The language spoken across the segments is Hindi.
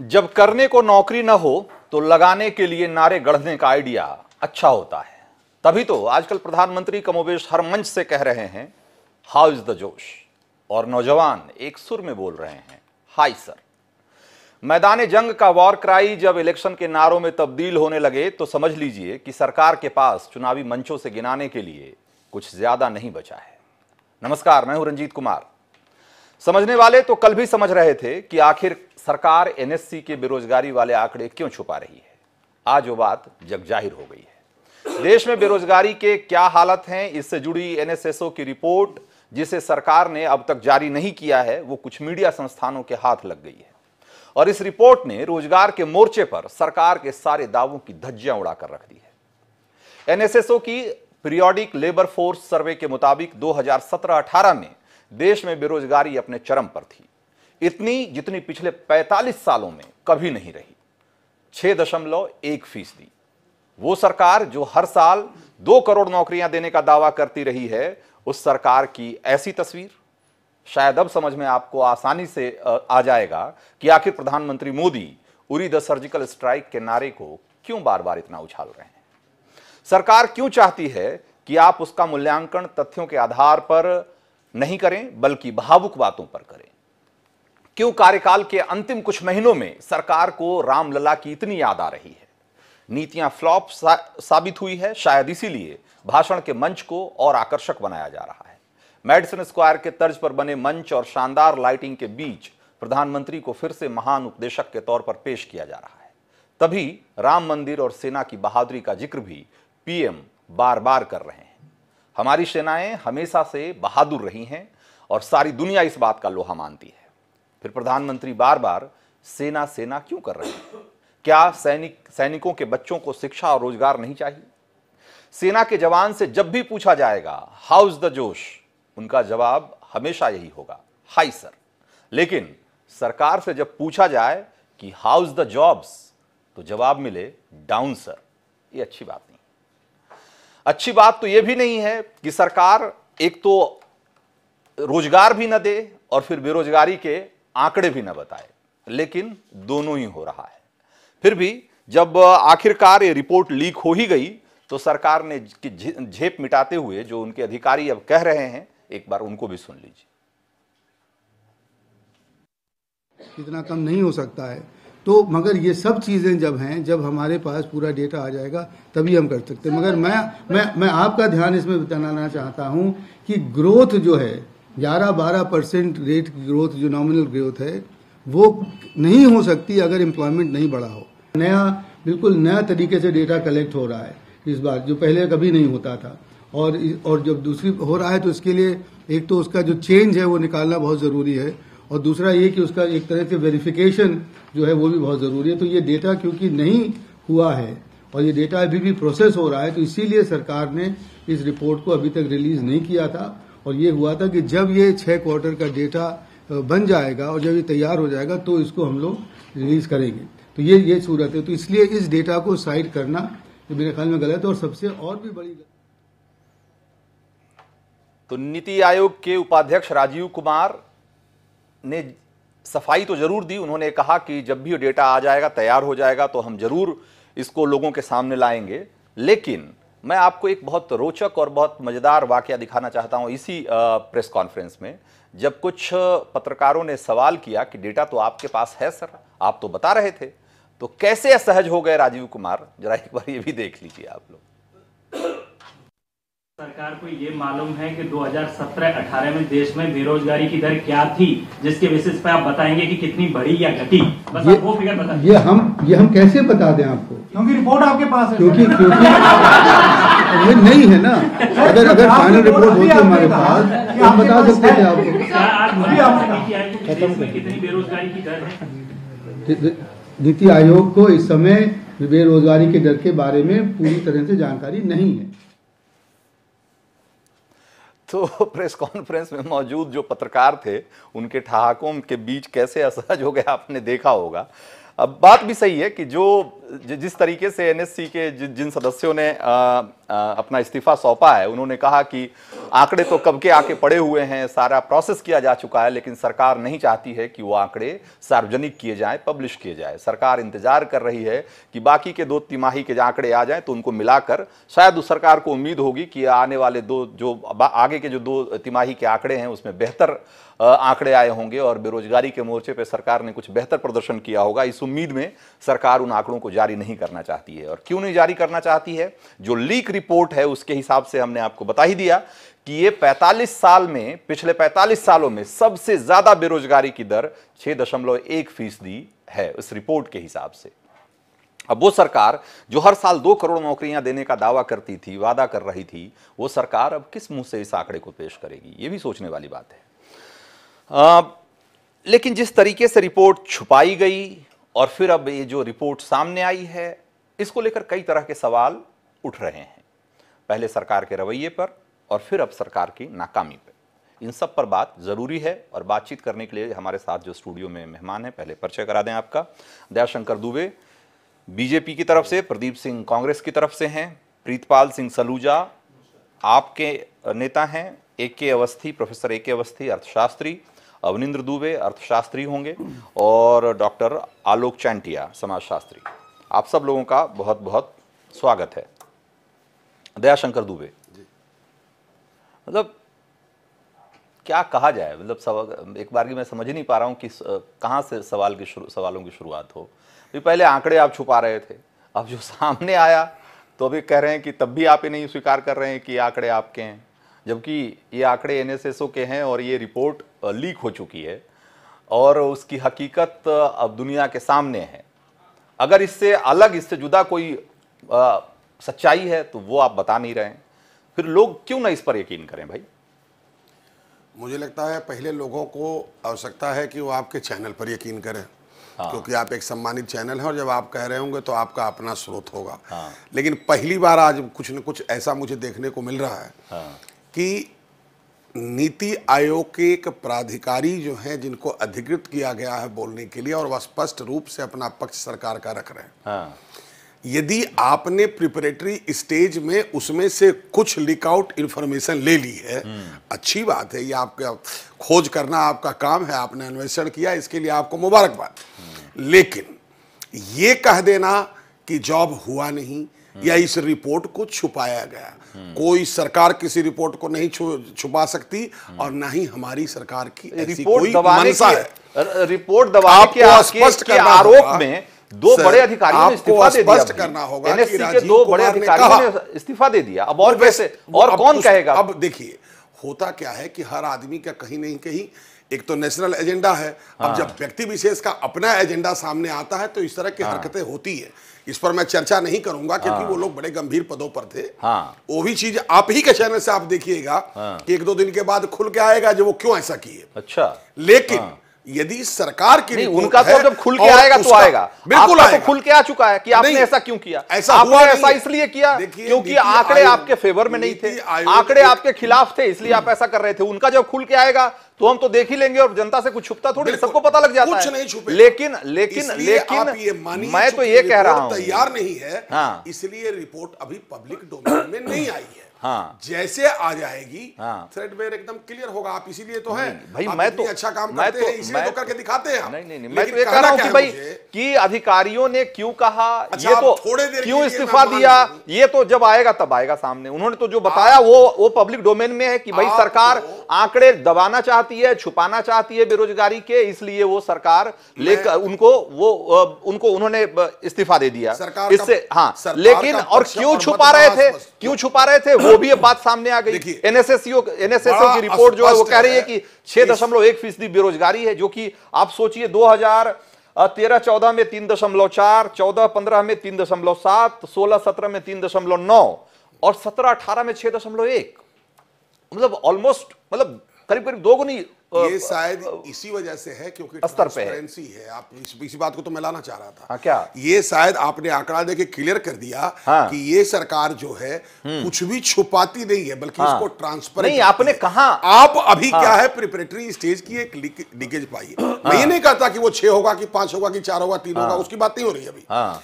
जब करने को नौकरी न हो तो लगाने के लिए नारे गढ़ने का आइडिया अच्छा होता है। तभी तो आजकल प्रधानमंत्री कमोबेश हर मंच से कह रहे हैं हाउ इज़ द जोश? और नौजवान एक सुर में बोल रहे हैं हाई सर मैदान जंग का वॉर क्राई, जब इलेक्शन के नारों में तब्दील होने लगे तो समझ लीजिए कि सरकार के पास चुनावी मंचों से गिनाने के लिए कुछ ज़्यादा नहीं बचा है। नमस्कार, मैं हूँ रंजीत कुमार। समझने वाले तो कल भी समझ रहे थे कि आखिर सरकार एनएससी के बेरोजगारी वाले आंकड़े क्यों छुपा रही है। आज वो बात जग ज़ाहिर हो गई है। देश में बेरोजगारी के क्या हालत हैं, इससे जुड़ी एनएसएसओ की रिपोर्ट, जिसे सरकार ने अब तक जारी नहीं किया है, वो कुछ मीडिया संस्थानों के हाथ लग गई है। और इस रिपोर्ट ने रोज़गार के मोर्चे पर सरकार के सारे दावों की धज्जियाँ उड़ाकर रख दी है। एनएसएसओ की पीरियोडिक लेबर फोर्स सर्वे के मुताबिक 2017-18 में देश में बेरोजगारी अपने चरम पर थी। इतनी जितनी पिछले 45 सालों में कभी नहीं रही। छह दशमलव एक फ़ीसदी। वो सरकार जो हर साल दो करोड़ नौकरियाँ देने का दावा करती रही है, उस सरकार की ऐसी तस्वीर। शायद अब समझ में आपको आसानी से आ जाएगा कि आखिर प्रधानमंत्री Modi Uri the surgical strike के नारे को क्यों बार बार इतना उछाल रहे हैं? सरकार क्यों चाहती है कि आप उसका मूल्यांकन तथ्यों के आधार पर नहीं करें बल्कि भावुक बातों पर करें। क्यों कार्यकाल के अंतिम कुछ महीनों में सरकार को रामलला की इतनी याद आ रही है? नीतियाँ फ्लॉप सा, साबित हुई है शायद इसीलिए भाषण के मंच को और आकर्षक बनाया जा रहा है। मेडिसन स्क्वायर के तर्ज पर बने मंच और शानदार लाइटिंग के बीच प्रधानमंत्री को फिर से महान उपदेशक के तौर पर पेश किया जा रहा है। तभी राम मंदिर और सेना की बहादुरी का ज़िक्र भी पीएम बार बार कर रहे हैं। हमारी सेनाएँ हमेशा से बहादुर रही हैं और सारी दुनिया इस बात का लोहा मानती है। फिर प्रधानमंत्री बार बार सेना सेना, क्यों कर रहे हैं? क्या सैनिक, सैनिकों के बच्चों को शिक्षा और रोज़गार नहीं चाहिए? सेना के जवान से जब भी पूछा जाएगा हाउ इज़ द जोश? उनका जवाब हमेशा यही होगा हाई सर। लेकिन सरकार से जब पूछा जाए कि हाउ इज़ द जॉब्स? तो जवाब मिले, डाउन सर। ये अच्छी बात नहीं अच्छी बात तो यह भी नहीं है कि सरकार एक तो रोज़गार भी न दे और फिर बेरोजगारी के आंकड़े भी न बताए, लेकिन दोनों ही हो रहा है। फिर भी जब आखिरकार ये रिपोर्ट लीक हो ही गई तो सरकार ने झेप मिटाते हुए जो उनके अधिकारी अब कह रहे हैं, एक बार उनको भी सुन लीजिए। इतना कम नहीं हो सकता है। तो मगर ये सब चीज़ें जब हैं जब हमारे पास पूरा डेटा आ जाएगा तभी हम कर सकते हैं। मगर मैं मैं मैं आपका ध्यान इसमें बताना चाहता हूँ कि ग्रोथ जो है 11-12 परसेंट रेट की ग्रोथ जो नॉमिनल ग्रोथ है वो नहीं हो सकती अगर एम्प्लॉयमेंट नहीं बढ़ा हो। नया बिल्कुल नया तरीके से डेटा कलेक्ट हो रहा है इस बार जो पहले कभी नहीं होता था। और और जब दूसरी हो रहा है तो इसके लिए एक तो उसका जो चेंज है वो निकालना बहुत ज़रूरी है। और दूसरा ये कि उसका एक तरह से वेरिफिकेशन जो है वो भी बहुत ज़रूरी है। तो ये डेटा क्योंकि नहीं हुआ है और ये डेटा अभी भी प्रोसेस हो रहा है तो इसीलिए सरकार ने इस रिपोर्ट को अभी तक रिलीज़ नहीं किया था। और ये हुआ था कि जब ये छह क्वार्टर का डेटा बन जाएगा और जब ये तैयार हो जाएगा तो इसको हम लोग रिलीज़ करेंगे। तो ये ये सूरत है। तो इसलिए इस डेटा को साइड करना मेरे ख्याल में गलत है और सबसे और भी बड़ी तो नीति आयोग के उपाध्यक्ष राजीव कुमार ने सफ़ाई तो ज़रूर दी, उन्होंने कहा कि जब भी डेटा आ जाएगा, तैयार हो जाएगा तो हम ज़रूर इसको लोगों के सामने लाएँगे। लेकिन मैं आपको एक बहुत रोचक और बहुत मज़ेदार वाक्य दिखाना चाहता हूँ इसी प्रेस कॉन्फ्रेंस में। जब कुछ पत्रकारों ने सवाल किया कि डेटा तो आपके पास है, सर, आप तो बता रहे थे तो कैसे असहज हो गए राजीव कुमार? जरा एक बार ये भी देख लीजिए आप लोग। सरकार को ये मालूम है कि 2017-18 में देश में बेरोजगारी की दर क्या थी जिसके बेसिस पे आप बताएँगे कि कितनी बढ़ी या घटी। बस ये, आप वो फिगर बता ये हम ये हम कैसे बता दें आपको? क्योंकि रिपोर्ट आपके पास है क्योंकि क्योंकि ये नहीं है ना। अगर अगर फाइनल रिपोर्ट होती हमारे पास तो हम बता सकते थे आपको। कितनी बेरोजगारी की दर है? नीति आयोग को इस समय बेरोजगारी के दर के बारे में पूरी तरह से जानकारी नहीं है। तो प्रेस कॉन्फ्रेंस में मौजूद जो पत्रकार थे, उनके ठहाकों के बीच कैसे असहज हो गया आपने देखा होगा। अब बात भी सही है कि जो जिस तरीके से एनएससी के जिन सदस्यों ने अपना इस्तीफा सौंपा है, उन्होंने कहा कि आंकड़े तो कब के आके पड़े हुए हैं, सारा प्रोसेस किया जा चुका है, लेकिन सरकार नहीं चाहती है कि वो आंकड़े सार्वजनिक किए जाएँ पब्लिश किए जाएँ। सरकार इंतज़ार कर रही है कि बाकी के दो तिमाही के आंकड़े आ जाएँ तो उनको मिलाकर शायद उस सरकार को उम्मीद होगी कि आने वाले दो, जो आगे के जो दो तिमाही के आंकड़े हैं, उसमें बेहतर आंकड़े आए होंगे और बेरोजगारी के मोर्चे पर सरकार ने कुछ बेहतर प्रदर्शन किया होगा। इस उम्मीद में सरकार उन आंकड़ों को जारी नहीं करना चाहती है। और क्यों नहीं जारी करना चाहती है? जो लीक रिपोर्ट है उसके हिसाब से हमने आपको बता ही दिया कि ये 45 साल में पिछले 45 सालों में सबसे ज़्यादा बेरोजगारी की दर 6.1 फ़ीसदी है इस रिपोर्ट के हिसाब से। अब वो सरकार जो हर साल दो करोड़ नौकरियाँ देने का दावा करती थी वादा कर रही थी वो सरकार अब किस मुँह से इस आंकड़े को पेश करेगी? ये भी सोचने वाली बात है। आ, लेकिन जिस तरीके से रिपोर्ट छुपाई गई और फिर अब ये जो रिपोर्ट सामने आई है, इसको लेकर कई तरह के सवाल उठ रहे हैं। पहले सरकार के रवैये पर और फिर अब सरकार की नाकामी पर इन सब पर बात ज़रूरी है और बातचीत करने के लिए हमारे साथ जो स्टूडियो में मेहमान हैं, पहले परिचय करा दें आपका। दयाशंकर दुबे, बीजेपी की तरफ़ से, प्रदीप सिंह कांग्रेस की तरफ़ से हैं। प्रीतपाल सिंह सलूजा, आपके नेता हैं ए के अवस्थी, प्रोफेसर ए के अवस्थी, अर्थशास्त्री। अवनिंद्र दुबे अर्थशास्त्री होंगे और डॉक्टर आलोक चैंटिया समाजशास्त्री। आप सब लोगों का बहुत बहुत स्वागत है। दयाशंकर दुबे। मतलब क्या कहा जाए? मतलब सवाल एक बार की मैं समझ ही नहीं पा रहा हूँ कि कहाँ से सवाल की शुरू सवालों की शुरुआत हो। भी पहले आंकड़े आप छुपा रहे थे अब जो सामने आया तो अभी कह रहे हैं कि तब भी आप ये नहीं स्वीकार कर रहे हैं कि आंकड़े आपके हैं जबकि ये आंकड़े एनएसएसओ के हैं और ये रिपोर्ट लीक हो चुकी है और उसकी हकीकत अब दुनिया के सामने है अगर इससे अलग इससे जुदा कोई अ, सच्चाई है तो वो आप बता नहीं रहे हैं फिर लोग क्यों ना इस पर यकीन करें भाई मुझे लगता है पहले लोगों को आवश्यकता है कि वो आपके चैनल पर यकीन करें हाँ। क्योंकि आप एक सम्मानित चैनल है और जब आप कह रहे होंगे तो आपका अपना स्रोत होगा हाँ। लेकिन पहली बार आज कुछ न कुछ ऐसा मुझे देखने को मिल रहा है हाँ। कि नीति आयोग के एक प्राधिकारी जो हैं जिनको अधिकृत किया गया है बोलने के लिए और वह स्पष्ट रूप से अपना पक्ष सरकार का रख रहे हैं। हाँ। यदि आपने प्रिपरेटरी स्टेज में उसमें से कुछ लीक आउट इन्फॉर्मेशन ले ली है अच्छी बात है ये आपका खोज करना आपका काम है आपने अन्वेषण किया इसके लिए आपको मुबारकबाद। लेकिन ये कह देना कि जॉब हुआ नहीं या इस रिपोर्ट को छुपाया गया। कोई सरकार किसी रिपोर्ट को नहीं छु, छुपा सकती और ना ही हमारी सरकार की ऐसी रिपोर्ट कोई है। रिपोर्ट दबाने के, स्पष्ट के आरोप में दो बड़े अधिकारियों ने इस्तीफा दे दिया स्पष्ट करना होगा कि NSC के दो बड़े अधिकारियों ने इस्तीफा दे दिया। अब और वो कैसे? और कौन कहेगा? अब देखिए होता क्या है कि हर आदमी का कहीं नहीं कहीं एक तो नेशनल एजेंडा है अब हाँ। जब व्यक्ति विशेष का अपना एजेंडा सामने आता है तो इस तरह की हाँ। हरकतें होती है इस पर मैं चर्चा नहीं करूँगा क्योंकि वो लोग बड़े गंभीर पदों पर थे हाँ। वो भी चीज़ आप ही के चैनल से आप देखिएगा हाँ। कि एक दो दिन के बाद खुल के आएगा जो वो क्यों ऐसा किए अच्छा लेकिन यदि सरकार की नहीं उनका तो जब खुल के आएगा तो आएगा। बिल्कुल आएगा तो खुल के आ चुका है कि आपने ऐसा क्यों किया? ऐसा आपने हुआ ऐसा इसलिए किया क्योंकि आंकड़े आपके फेवर में नहीं थे। आंकड़े आपके खिलाफ थे इसलिए आप ऐसा कर रहे थे। उनका जब खुल के आएगा तो हम तो देख ही लेंगे और जनता से कुछ छुपता थोड़ी सबको पता लग जाता कुछ है। नहीं छुपेगा। लेकिन लेकिन लेकिन मैं तो ये कह रहा हूँ। तैयार नहीं है हाँ। इसलिए रिपोर्ट अभी पब्लिक डोमेन में नहीं आई है। हाँ। जैसे आ जाएगी हाँ। थ्रेड थ्रेडवेयर एकदम क्लियर होगा। आप इसीलिए तो हैं। भाई मैं तो अच्छा काम मैं करते तो- हैं इसलिए तो करके दिखाते हैं। नहीं नहीं नहीं मैं तो ये कह रहा हूँ कि भाई कि अधिकारियों ने क्यों कहा? अच्छा, ये तो थोड़े देर क्यों इस्तीफा दिया? ये तो जब आएगा तब आएगा सामने। उन्होंने तो जो बताया वो वो पब्लिक डोमेन में है कि भाई सरकार आंकड़े दबाना चाहती है छुपाना चाहती है बेरोजगारी के इसलिए वो सरकार लेकर उनको वो उनको उन्होंने इस्तीफा दे दिया। इससे हाँ लेकिन और क्यों छुपा रहे थे? क्यों छुपा रहे थे? वो भी ये बात सामने आ गई एनएसएसओ एनएसएसओ की रिपोर्ट जो है वो कह रही है। कि छह दशमलव एक फ़ीसदी बेरोजगारी है जो कि आप सोचिए दो हज़ार तेरह चौदह में तीन दशमलव चार चौदह पंद्रह में तीन दशमलव सात सोलह सत्रह में तीन दशमलव नौ और सत्रह अठारह में छह दशमलव एक मतलब ऑलमोस्ट मतलब करीब करीब दोगुनी ये शायद इसी वजह से है क्योंकि स्तर पे है। है। आप इस, इसी बात को तो मैं लाना चाह रहा था। हाँ, क्या? ये शायद आपने आंकड़ा देके क्लियर कर दिया हाँ। कि ये सरकार जो है कुछ भी छुपाती नहीं है बल्कि हाँ। इसको ट्रांसपेरेंट नहीं, आपने कहा- आप अभी हाँ, क्या है प्रिपरेटरी स्टेज की एक लीकेज पाई है। मैं ये नहीं कहता कि वो छह होगा कि पाँच होगा कि चार होगा तीन होगा उसकी बात नहीं हो रही अभी। हाँ।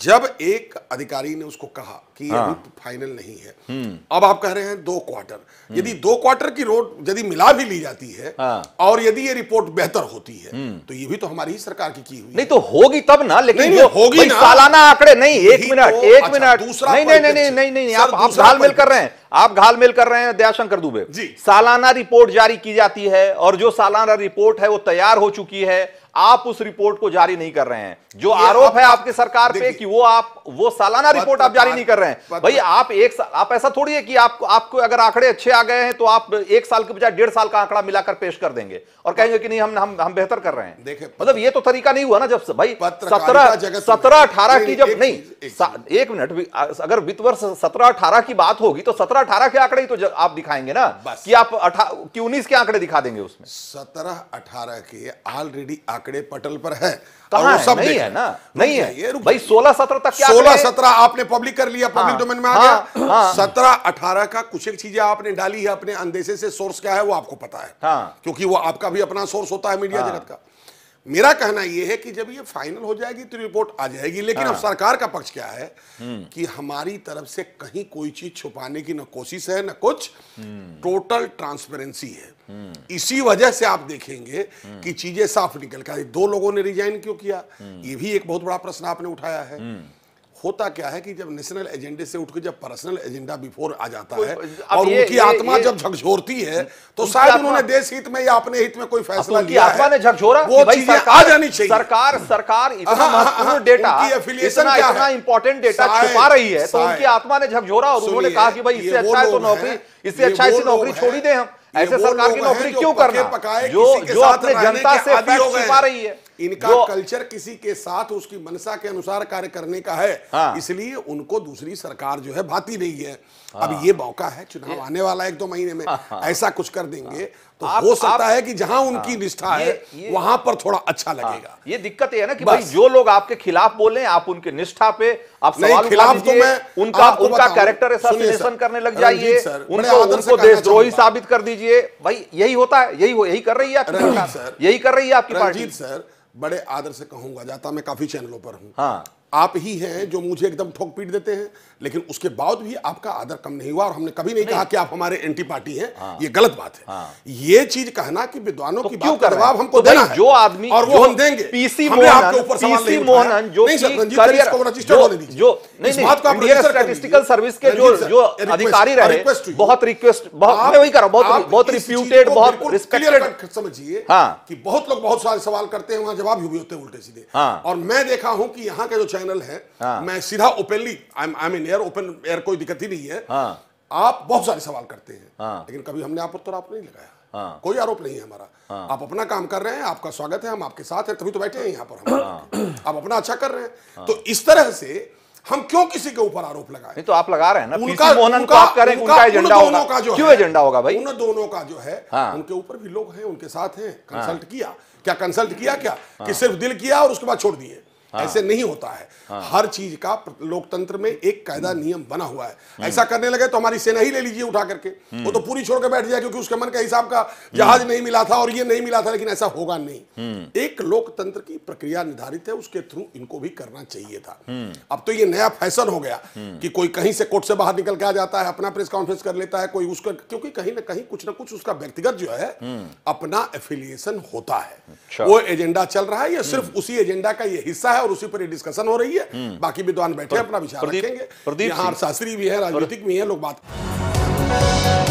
जब एक अधिकारी ने उसको कहा कि ये अभी फाइनल नहीं है अब आप कह रहे हैं दो क्वार्टर यदि दो क्वार्टर की रोड यदि मिला भी ली जाती है हाँ। और यदि ये रिपोर्ट बेहतर होती है तो ये भी तो हमारी ही सरकार की की हुई नहीं तो होगी तब ना लेकिन नहीं, नहीं, होगी ना। सालाना आंकड़े नहीं एक मिनट तो- एक अच्छा, मिनट। दूसरा नहीं नहीं नहीं नहीं नहीं आप घालमेल कर रहे हैं। आप घालमेल कर रहे हैं दयाशंकर दुबे। जी। सालाना रिपोर्ट जारी की जाती है और जो सालाना रिपोर्ट है वो तैयार हो चुकी है। आप उस रिपोर्ट को जारी नहीं कर रहे हैं। जो आरोप है आप- आपकी सरकार पे कि वो आप वो सालाना रिपोर्ट आप जारी नहीं कर रहे हैं। भाई आप एक आप ऐसा थोड़ी है कि आपको आपको अगर आंकड़े अच्छे आ गए हैं तो आप एक साल के बजाय डेढ़ साल का आंकड़ा मिलाकर पेश कर देंगे और कहेंगे कि नहीं हम हम हम बेहतर कर रहे हैं। मतलब ये तो तरीका नहीं हुआ ना जब भाई सत्रह सत्रह अठारह की जब नहीं एक मिनट अगर वित्त वर्ष सत्रह अठारह की बात होगी तो सत्रह अठारह के आंकड़े ही तो आप दिखाएँगे ना कि आप कि उन्नीस के आंकड़े दिखा देंगे उसमें। सत्रह अठारह के ऑलरेडी आंकड़े पटल पर है कहाँ वो सब नहीं है ना नहीं है रुक भाई। सोलह सत्रह तक क्या सोलह सत्रह आपने पब्लिक कर लिया पब्लिक हाँ, डोमेन में आ हाँ, गया हाँ। सत्रह अठारह का कुछ एक चीज़ें आपने डाली है अपने अंदेशे से सोर्स क्या है वो आपको पता है हाँ। क्योंकि वो आपका भी अपना सोर्स होता है मीडिया हाँ। जगत का मेरा कहना यह है कि जब ये फाइनल हो जाएगी तो रिपोर्ट आ जाएगी लेकिन हाँ। अब सरकार का पक्ष क्या है हम्म। कि हमारी तरफ़ से कहीं कोई चीज़ छुपाने की न कोशिश है ना कुछ। हम्म। टोटल ट्रांसपेरेंसी है। इसी वजह से आप देखेंगे कि चीज़ें साफ़ निकल कर दो लोगों ने रिजाइन क्यों किया? ये भी एक बहुत बड़ा प्रश्न आपने उठाया है। होता क्या है कि जब नेशनल एजेंडे से उठ के जब पर्सनल एजेंडा बिफोर आ जाता है और ये- उनकी ये- आत्मा ये- जब झकझोरती है तो शायद उन्होंने देश हित में या अपने हित में कोई फैसला लिया आत्मा ने झकझोरा वो चीज़ें आ जानी चाहिए। सरकार सरकार इतना महत्वपूर्ण डेटा इतना? इंपॉर्टेंट डेटा छुपा रही है तो उनकी आत्मा ने झकझोरा और उन्होंने कहा कि भाई इससे अच्छा है तो नौकरी इससे अच्छा है नौकरी छोड़ दें हम। ऐसे सरकार की नौकरी क्यों करना? जो जो अपने जनता से छिपा रही है। इनका कल्चर किसी के साथ उसकी मनसा के अनुसार कार्य करने का है हाँ। इसलिए उनको दूसरी सरकार जो है भाती नहीं है अब ये मौका है चुनाव आने वाला एक दो महीने में ऐसा कुछ कर देंगे तो आप- हो सकता आप- है कि जहाँ उनकी निष्ठा है ये- वहाँ पर थोड़ा अच्छा लगेगा। ये दिक्कत है ना कि भाई जो लोग आपके खिलाफ बोले आप उनके निष्ठा पे आप सवाल खिलाफ तो मैं उनका उनका कैरेक्टर सर, करने लग जाइए। उनको उनको देशद्रोही साबित कर दीजिए। भाई यही होता है यही हो- यही कर रही है यही कर रही है आपकी पार्टी। सर बड़े आदर से कहूँगा जाता मैं काफ़ी चैनलों पर हूँ। हाँ। आप ही हैं जो मुझे एकदम ठोक पीट देते हैं। लेकिन उसके बाद भी आपका आदर कम नहीं हुआ और हमने कभी नहीं, नहीं। कहा कि आप हमारे एंटी पार्टी हैं हाँ। ये गलत बात है हाँ। ये चीज़ कहना कि विद्वानों तो की क्यों बात का जवाब हमको तो देना है जो आदमी और वो हम देंगे पीसी आपके ऊपर सवाल नहीं। मोहनन जो स्टैटिस्टिकल सर्विस के जो जो अधिकारी रहे। बहुत रिक्वेस्ट बहुत मैं वही कर रहा हूँ बहुत रिप्यूटेड बहुत रिस्पेक्टेड समझिए हाँ। कि बहुत लोग बहुत सारे सवाल करते हैं वहाँ जवाब भी होते हैं उल्टे सीधे हाँ। और मैं देखा हूँ कि यहाँ के जो चैनल है हाँ। मैं सीधा openly I am in air open air कोई दिक्कत ही नहीं है हाँ। आप बहुत सारे सवाल करते हैं हाँ। लेकिन कभी हमने आप पर तो आरोप नहीं लगाया हाँ। कोई आरोप नहीं है हमारा हाँ। आप अपना काम कर रहे हैं आपका स्वागत है हम आपके साथ हैं तभी तो बैठे हैं यहाँ पर हम हाँ। आप अपना अच्छा कर रहे हैं हाँ। तो इस तरह से हम क्यों किसी के ऊपर आरोप लगाए नहीं तो आप लगा रहे हैं ना उनका पीसी मोहनन को उनका- आप करें उनका उन एजेंडा होगा का जो क्यों एजेंडा होगा भाई उन दोनों का जो है हाँ। उनके ऊपर भी लोग हैं उनके साथ हैं कंसल्ट किया क्या कंसल्ट किया क्या कि सिर्फ़ दिल किया और उसके बाद छोड़ दिए ऐसे नहीं होता है। हाँ। हर चीज़ का लोकतंत्र में एक कायदा नियम बना हुआ है। ऐसा करने लगे तो हमारी सेना ही ले लीजिए उठा करके। वो तो पूरी छोड़ के बैठ जाए क्योंकि उसके मन के हिसाब का जहाज़ नहीं मिला था और ये नहीं मिला था लेकिन ऐसा होगा नहीं। एक लोकतंत्र की प्रक्रिया निर्धारित है उसके थ्रू इनको भी करना चाहिए था। अब तो ये नया फ़ैशन हो गया कि कोई कहीं से कोर्ट से बाहर निकल के आ जाता है अपना प्रेस कॉन्फ्रेंस कर लेता है कोई उसका क्योंकि कहीं ना कहीं कुछ ना कुछ उसका व्यक्तिगत जो है अपना एफिलिएशन होता है। वो एजेंडा चल रहा है या सिर्फ़ उसी एजेंडा का ये हिस्सा है और उसी पर डिस्कशन हो रही है। बाकी विद्वान बैठे अपना विचार रखेंगे। प्रदीप यहाँ शास्त्री भी है राजनीतिक भी है लोग बात